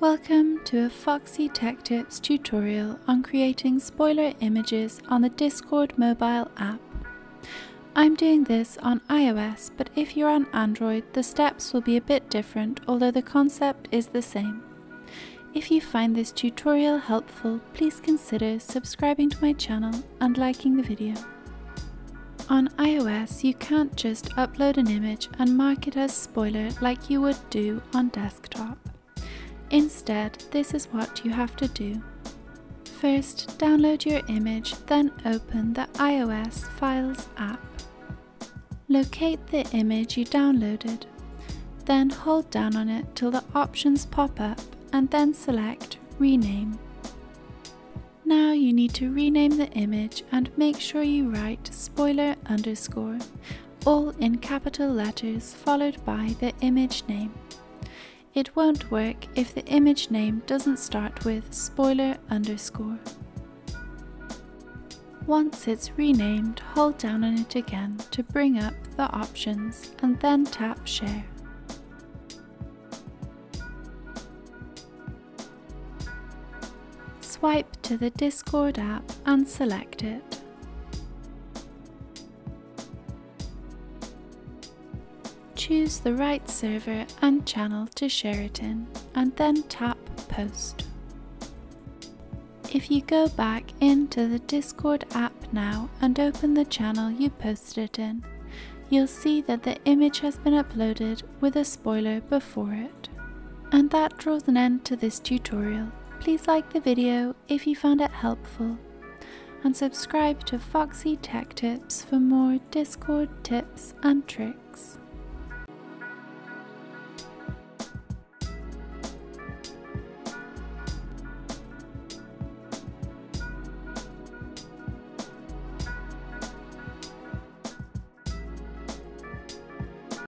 Welcome to a Foxy Tech Tips tutorial on creating spoiler images on the Discord mobile app. I'm doing this on iOS, but if you're on Android, the steps will be a bit different, although the concept is the same. If you find this tutorial helpful, please consider subscribing to my channel and liking the video. On iOS, you can't just upload an image and mark it as spoiler like you would do on desktop. Instead, this is what you have to do. First, download your image, then open the iOS Files app. Locate the image you downloaded, then hold down on it till the options pop up and then select Rename. Now you need to rename the image and make sure you write spoiler underscore, all in capital letters followed by the image name. It won't work if the image name doesn't start with spoiler underscore. Once it's renamed, hold down on it again to bring up the options and then tap share. Swipe to the Discord app and select it. Choose the right server and channel to share it in, and then tap Post. If you go back into the Discord app now and open the channel you posted it in, you'll see that the image has been uploaded with a spoiler before it. And that draws an end to this tutorial. Please like the video if you found it helpful and subscribe to Foxy Tech Tips for more Discord tips and tricks.